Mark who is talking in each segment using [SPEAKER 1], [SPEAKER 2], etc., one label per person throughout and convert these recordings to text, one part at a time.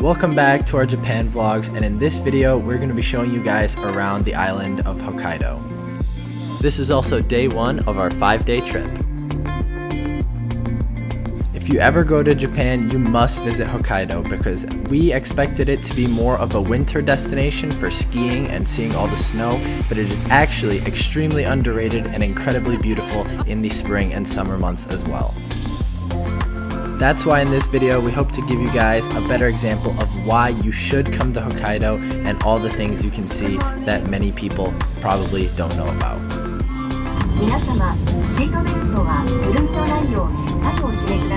[SPEAKER 1] Welcome back to our Japan vlogs and in this video we're going to be showing you guys around the island of Hokkaido. This is also day one of our five day trip. If you ever go to Japan, you must visit Hokkaido because we expected it to be more of a winter destination for skiing and seeing all the snow, but it is actually extremely underrated and incredibly beautiful in the spring and summer months as well. That's why in this video we hope to give you guys a better example of why you should come to Hokkaido and all the things you can see that many people probably don't know about.
[SPEAKER 2] 皆様シートベルトは緩みのないようしっかりお締めくだ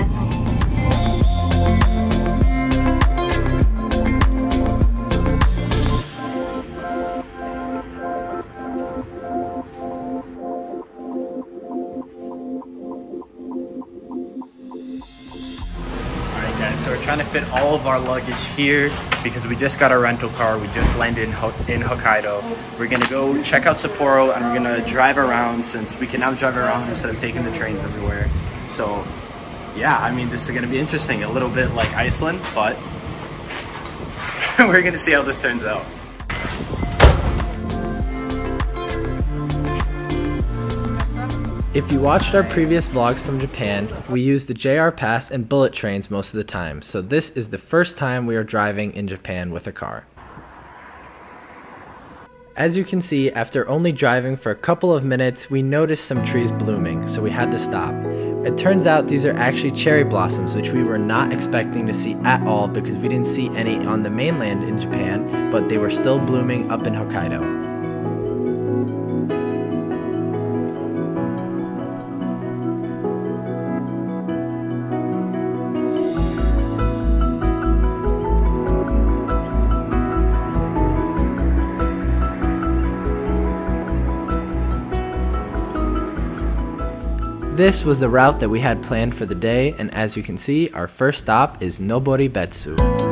[SPEAKER 2] さい
[SPEAKER 3] All of our luggage here because we just got our rental car. We just landed in, Ho- in Hokkaido. We're gonna go check out Sapporo and we're gonna drive around since we can now drive around instead of taking the trains everywhere. So yeah, I mean this is gonna be interesting. A little bit like Iceland, but we're gonna see how this turns out.
[SPEAKER 1] If you watched our previous vlogs from Japan, we used the JR Pass and bullet trains most of the time, so this is the first time we are driving in Japan with a car. As you can see, after only driving for a couple of minutes, we noticed some trees blooming, so we had to stop. It turns out these are actually cherry blossoms, which we were not expecting to see at all because we didn't see any on the mainland in Japan, but they were still blooming up in Hokkaido. This was the route that we had planned for the day, and as you can see, our first stop is Noboribetsu.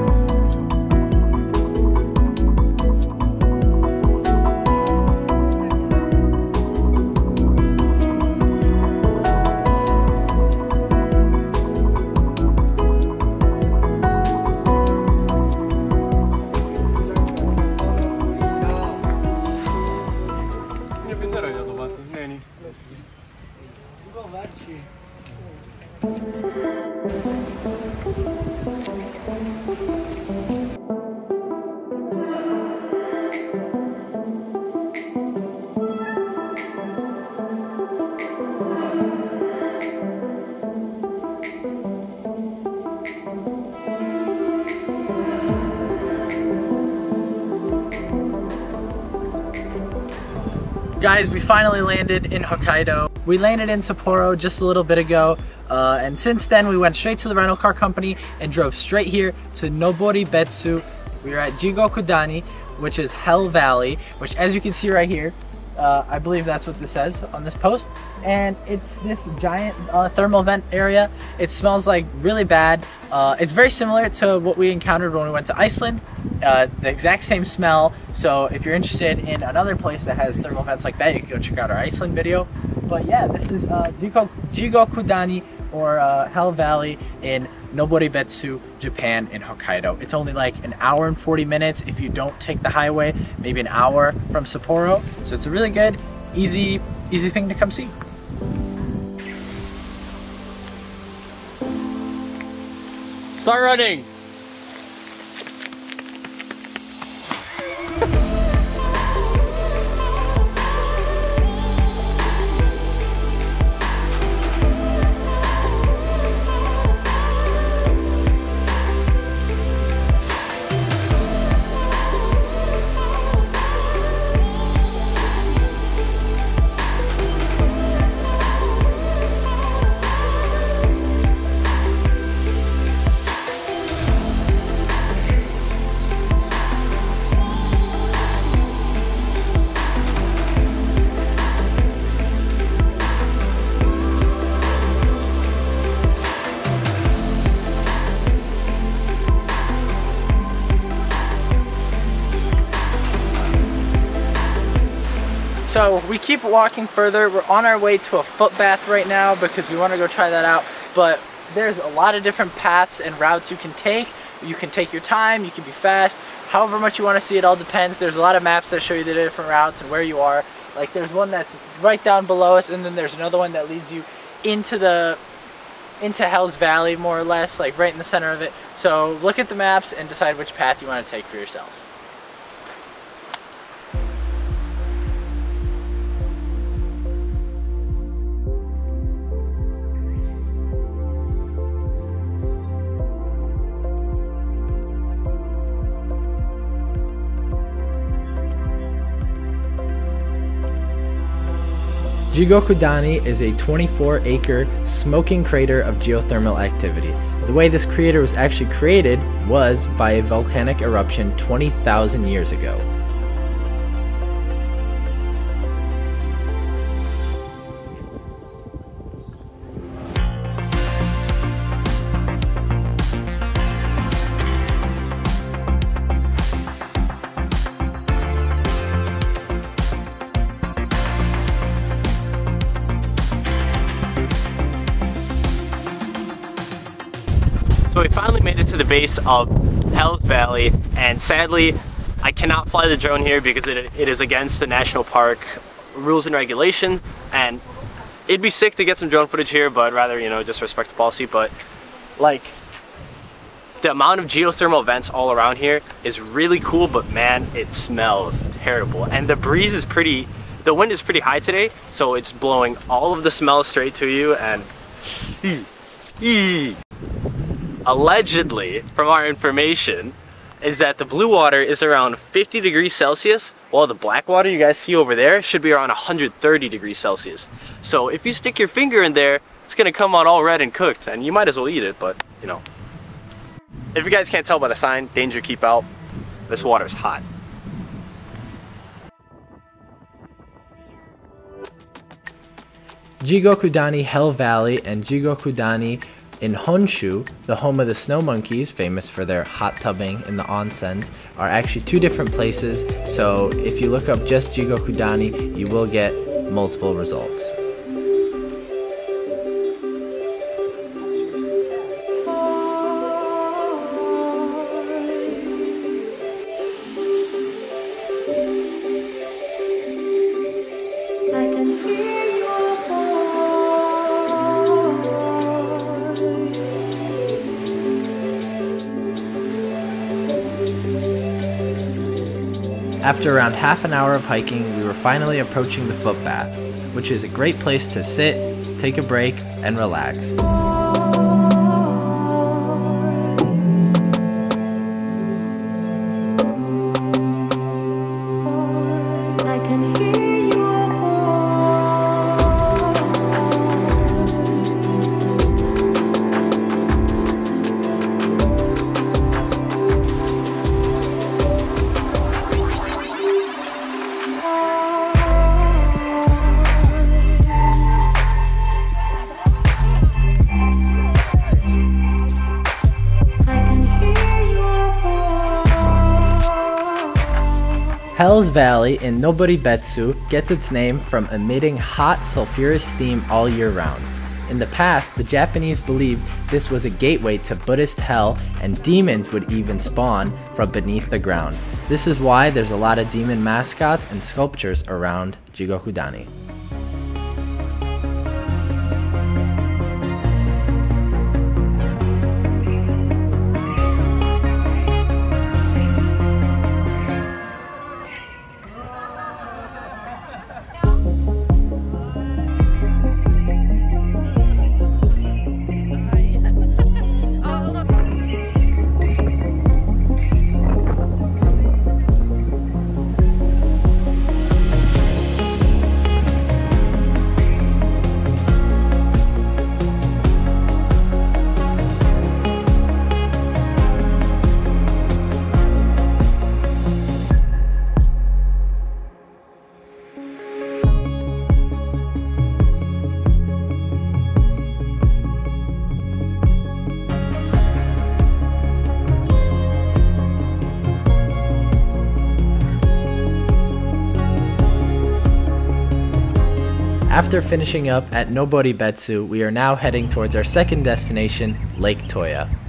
[SPEAKER 1] Guys, we finally landed in Hokkaido. We landed in Sapporo just a little bit ago, uh, and since then we went straight to the rental car company and drove straight here to Noboribetsu. We are at Jigokudani, which is Hell Valley, which as you can see right here, uh, I believe that's what this says on this post. And it's this giant uh, thermal vent area. It smells like really bad. Uh, it's very similar to what we encountered when we went to Iceland. Uh, the exact same smell. So if you're interested in another place that has thermal vents like that, you can go check out our Iceland video. But yeah, this is uh, Jigo- Jigokudani or uh, Hell Valley in Noboribetsu, Japan in Hokkaido. It's only like an hour and 40 minutes if you don't take the highway, maybe an hour from Sapporo. So it's a really good, easy, easy thing to come see.
[SPEAKER 3] Start running!
[SPEAKER 1] So we keep walking further. We're on our way to a foot bath right now because we want to go try that out. But there's a lot of different paths and routes you can take. You can take your time, you can be fast, however much you want to see, it all depends. There's a lot of maps that show you the different routes and where you are. Like there's one that's right down below us and then there's another one that leads you into the into Hell's Valley more or less, like right in the center of it. So look at the maps and decide which path you want to take for yourself. Jigokudani is a 24 acre smoking crater of geothermal activity. The way this crater was actually created was by a volcanic eruption 20,000 years ago.
[SPEAKER 3] The base of Hell's Valley and sadly I cannot fly the drone here because it, it is against the national park rules and regulations and it'd be sick to get some drone footage here but rather you know just respect the policy but like the amount of geothermal vents all around here is really cool but man it smells terrible and the breeze is pretty the wind is pretty high today so it's blowing all of the smells straight to you and allegedly, from our information, is that the blue water is around 50 degrees Celsius, while the black water you guys see over there should be around 130 degrees Celsius. So if you stick your finger in there, it's gonna come out all red and cooked, and you might as well eat it, but you know. If you guys can't tell by the sign, danger keep out, this water is hot.
[SPEAKER 1] Jigokudani Hell Valley and Jigokudani in Honshu, the home of the snow monkeys, famous for their hot tubbing in the onsens, are actually two different places. So if you look up just Jigokudani, you will get multiple results. After around half an hour of hiking, we were finally approaching the foot bath, which is a great place to sit, take a break, and relax. Valley in Noboribetsu gets its name from emitting hot sulfurous steam all year round. In the past, the Japanese believed this was a gateway to Buddhist hell and demons would even spawn from beneath the ground. This is why there's a lot of demon mascots and sculptures around Jigokudani. After finishing up at Noboribetsu, we are now heading towards our second destination, Lake Toya.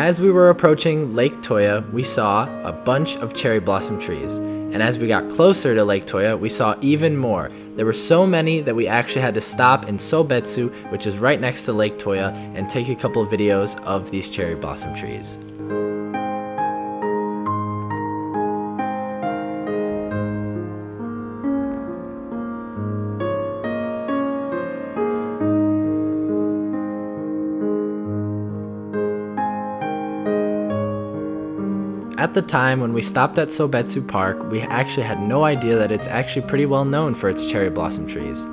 [SPEAKER 1] As we were approaching Lake Toya, we saw a bunch of cherry blossom trees. And as we got closer to Lake Toya, we saw even more. There were so many that we actually had to stop in Sobetsu, which is right next to Lake Toya, and take a couple of videos of these cherry blossom trees. At the time when we stopped at Sobetsu Park, we actually had no idea that it's actually pretty well known for its cherry blossom trees.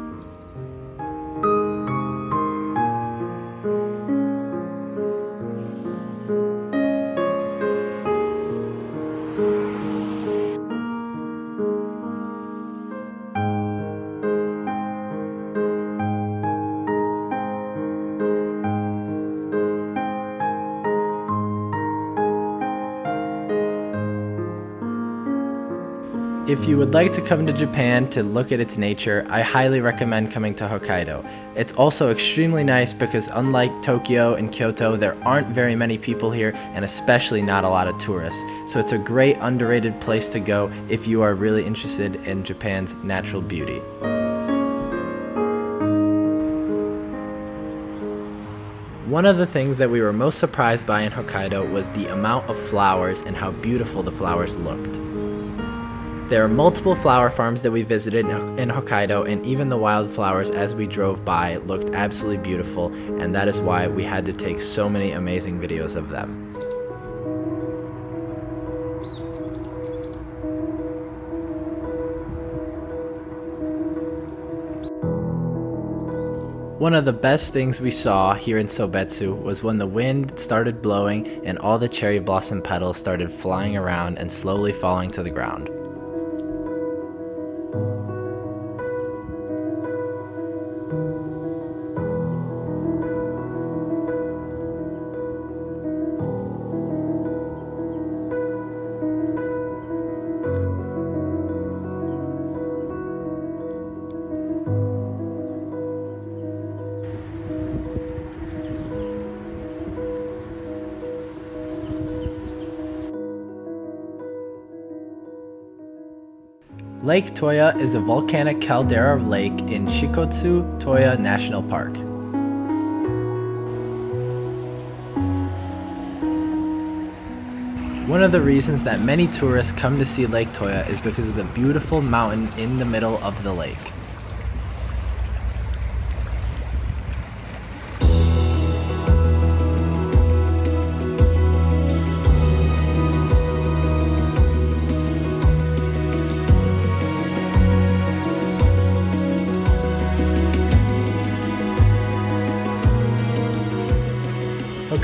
[SPEAKER 1] If you would like to come to Japan to look at its nature, I highly recommend coming to Hokkaido. It's also extremely nice because unlike Tokyo and Kyoto, there aren't very many people here and especially not a lot of tourists. So it's a great underrated place to go if you are really interested in Japan's natural beauty. One of the things that we were most surprised by in Hokkaido was the amount of flowers and how beautiful the flowers looked. There are multiple flower farms that we visited in Hokkaido, and even the wildflowers as we drove by looked absolutely beautiful, and that is why we had to take so many amazing videos of them. One of the best things we saw here in Sobetsu was when the wind started blowing and all the cherry blossom petals started flying around and slowly falling to the ground. Lake Toya is a volcanic caldera lake in Shikotsu Toya National Park. One of the reasons that many tourists come to see Lake Toya is because of the beautiful mountain in the middle of the lake.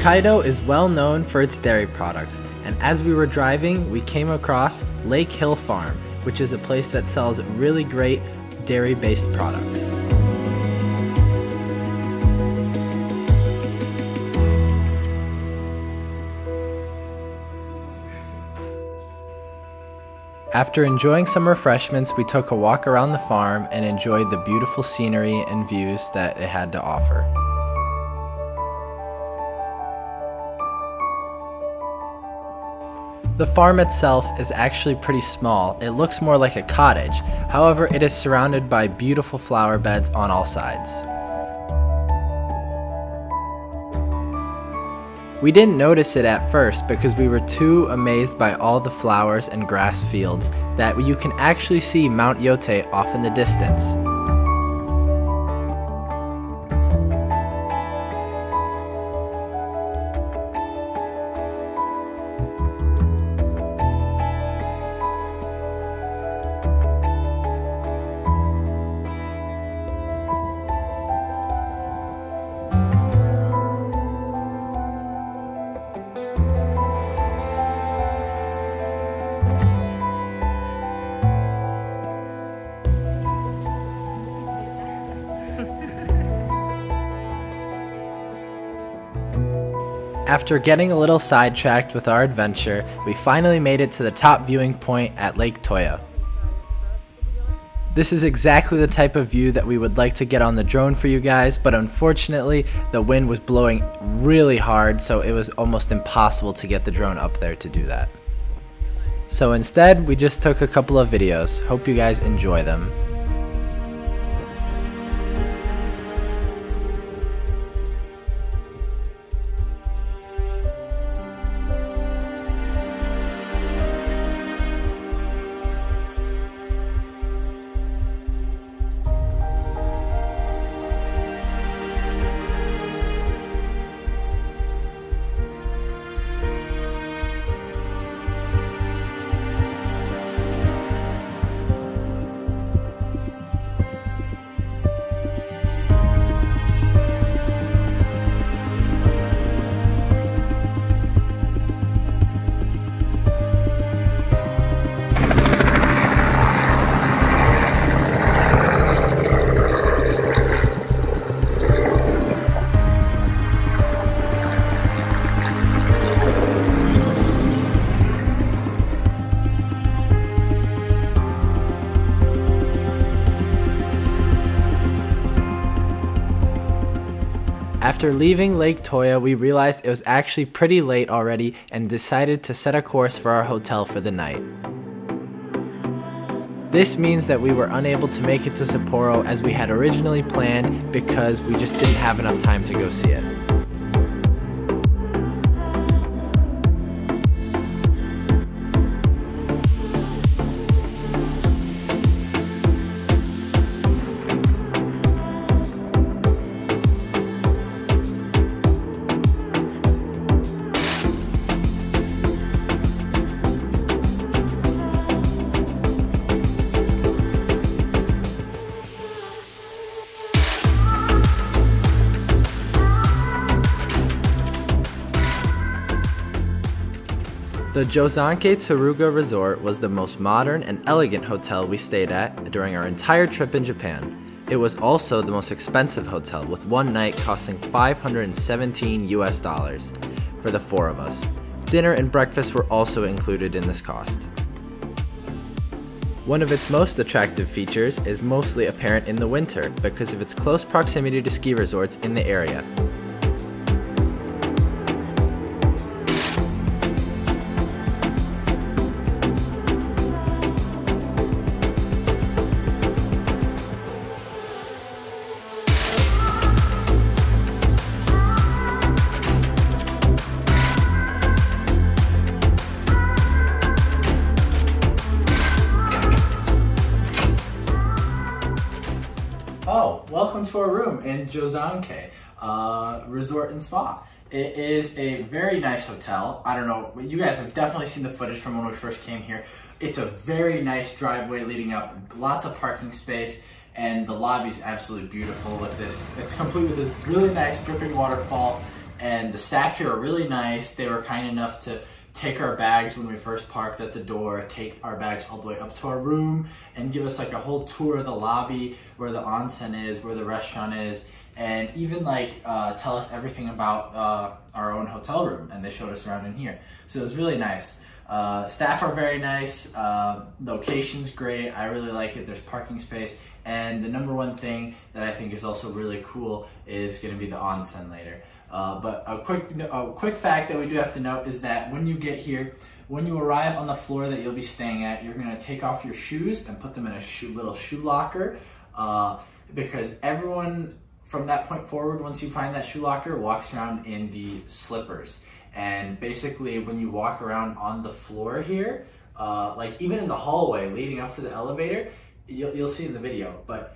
[SPEAKER 1] Hokkaido is well known for its dairy products, and as we were driving, we came across Lake Hill Farm, which is a place that sells really great dairy based products. After enjoying some refreshments, we took a walk around the farm and enjoyed the beautiful scenery and views that it had to offer. The farm itself is actually pretty small. It looks more like a cottage. However, it is surrounded by beautiful flower beds on all sides. We didn't notice it at first because we were too amazed by all the flowers and grass fields that you can actually see Mount Yotei off in the distance. After getting a little sidetracked with our adventure, we finally made it to the top viewing point at Lake Toya. This is exactly the type of view that we would like to get on the drone for you guys, but unfortunately the wind was blowing really hard so it was almost impossible to get the drone up there to do that. So instead, we just took a couple of videos. Hope you guys enjoy them. After leaving Lake Toya, we realized it was actually pretty late already and decided to set a course for our hotel for the night. This means that we were unable to make it to Sapporo as we had originally planned because we just didn't have enough time to go see it. The Jozankei Tsuruga Resort was the most modern and elegant hotel we stayed at during our entire trip in Japan. It was also the most expensive hotel with one night costing 517 US dollars for the four of us. Dinner and breakfast were also included in this cost. One of its most attractive features is mostly apparent in the winter because of its close proximity to ski resorts in the area. Jozankei uh, Resort and Spa. It is a very nice hotel. I don't know, you guys have definitely seen the footage from when we first came here. It's a very nice driveway leading up, lots of parking space, and the lobby is absolutely beautiful with this. It's complete with this really nice dripping waterfall, and the staff here are really nice. They were kind enough to take our bags when we first parked at the door, take our bags all the way up to our room, and give us like a whole tour of the lobby, where the onsen is, where the restaurant is, and even like uh, tell us everything about uh, our own hotel room. And they showed us around in here, so it was really nice. Uh, staff are very nice. Uh, location's great. I really like it. There's parking space, and the number one thing that I think is also really cool is going to be the onsen later. Uh, but a quick, a quick fact that we do have to note is that when you get here, when you arrive on the floor that you'll be staying at, you're gonna take off your shoes and put them in a shoe, little shoe locker, uh, because everyone from that point forward, once you find that shoe locker, walks around in the slippers. And basically, when you walk around on the floor here, uh, like even in the hallway leading up to the elevator, you'll, you'll see in the video, but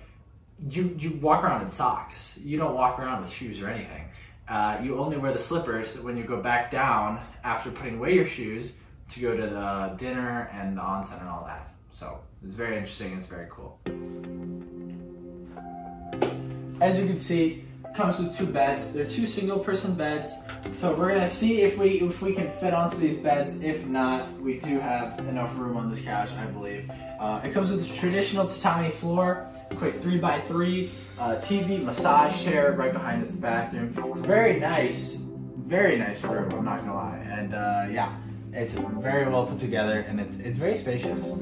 [SPEAKER 1] you you walk around in socks. You don't walk around with shoes or anything. Uh, you only wear the slippers when you go back down after putting away your shoes to go to the dinner and the onsen and all that. So it's very interesting. It's very cool. As you can see, comes with two beds. They're two single person beds. So we're gonna see if we if we can fit onto these beds. If not, we do have enough room on this couch, I believe. Uh, it comes with a traditional tatami floor, quick three by three, uh, TV, massage chair right behind us, the bathroom. It's very nice, very nice room. I'm not gonna lie, and uh, yeah, it's very well put together and it's it's very spacious.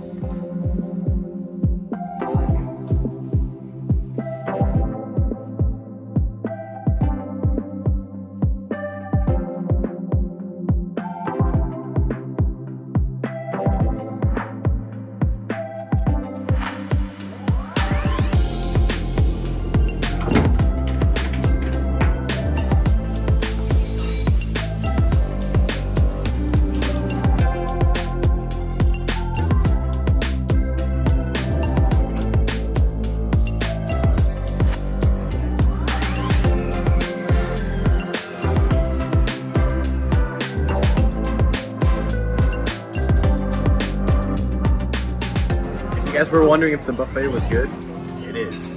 [SPEAKER 4] Guys were wondering if the buffet was good, it is.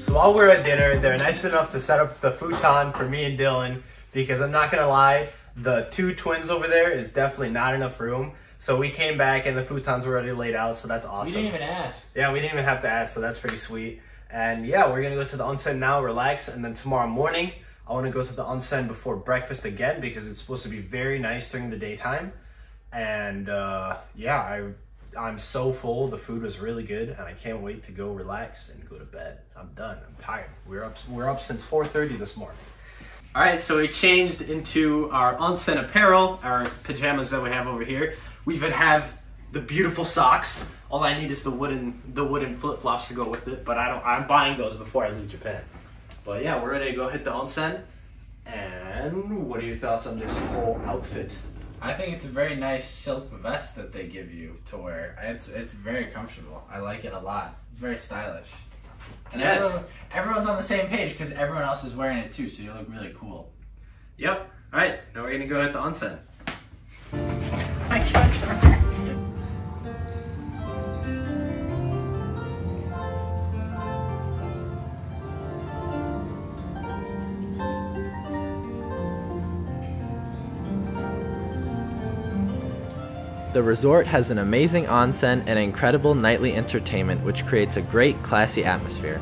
[SPEAKER 3] So while we're at dinner, they're nice enough to set up the futon for me and Dylan because I'm not gonna lie, the two twins over there is definitely not enough room. So we came back and the futons were already laid out, so that's awesome.
[SPEAKER 1] We didn't even ask.
[SPEAKER 3] Yeah, we didn't even have to ask, so that's pretty sweet. And yeah, we're gonna go to the onsen now, relax, and then tomorrow morning I want to go to the onsen before breakfast again because it's supposed to be very nice during the daytime. And uh, yeah, I I'm so full. The food was really good, and I can't wait to go relax and go to bed. I'm done. I'm tired. We're up. We're up since 4:30 this morning. All right, so we changed into our onsen apparel, our pajamas that we have over here. We even have the beautiful socks. All I need is the wooden the wooden flip flops to go with it, but I don't. I'm buying those before I leave Japan. But yeah, we're ready to go hit the onsen. And what are your thoughts on this whole outfit?
[SPEAKER 1] I think it's a very nice silk vest that they give you to wear. It's it's very comfortable. I like it a lot. It's very stylish. And
[SPEAKER 3] Yes.
[SPEAKER 1] everyone, everyone's on the same page because everyone else is wearing it too, so you look really cool.
[SPEAKER 3] Yep. All right, now we're gonna go hit the onsen.
[SPEAKER 5] The resort has an amazing onsen and incredible nightly entertainment, which creates a great, classy atmosphere.